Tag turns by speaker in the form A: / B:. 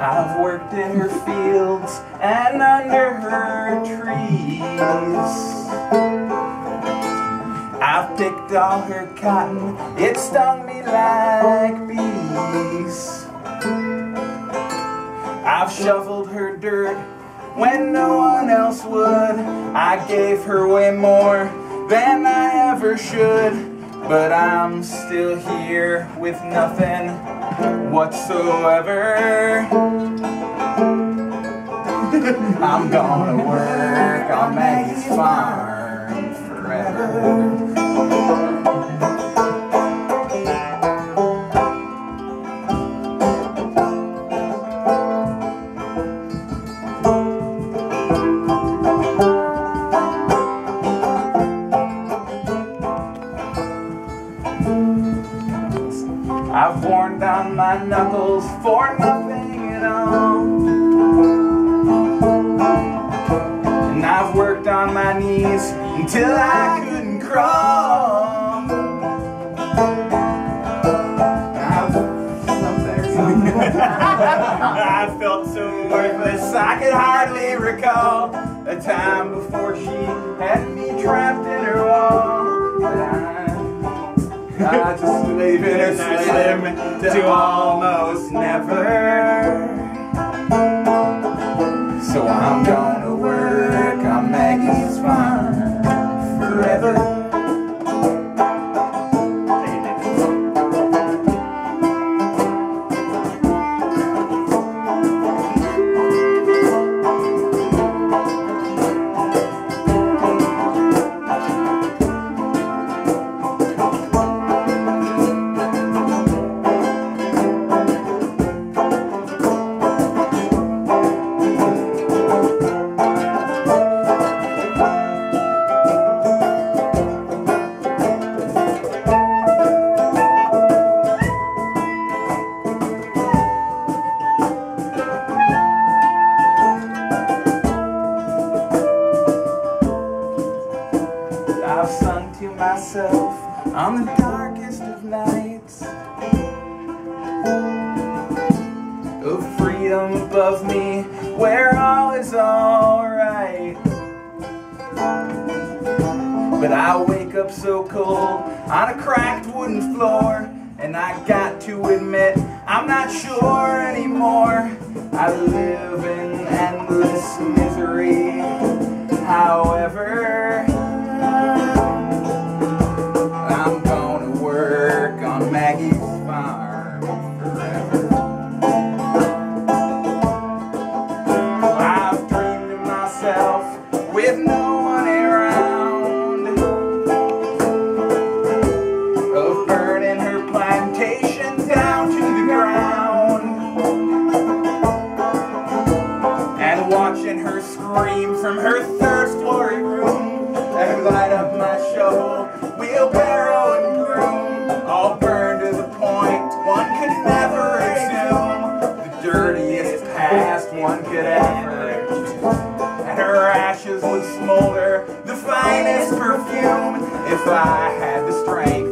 A: I've worked in her fields and under her trees. I've picked all her cotton, it stung me like bees. I've shoveled her dirt when no one else would. I gave her way more than I ever should. But I'm still here with nothing whatsoever. I'm gonna work on Maggie's farm I've worn down my knuckles for nothing at all. And I've worked on my knees until I couldn't crawl. I've, felt so worthless I could hardly recall a time before she had me trapped in her wall. I just leave it slim to almost never. So I'm gonna I've sung to myself on the darkest of nights. Of freedom above me where all is alright. But I wake up so cold on a cracked wooden floor And I got to admit I'm not sure anymore. I live in endless misery. However her scream from her third story room. And light up my shovel, wheelbarrow and broom, all burned to the point one could never assume the dirtiest past one could ever and her ashes would smolder the finest perfume. If I had the strength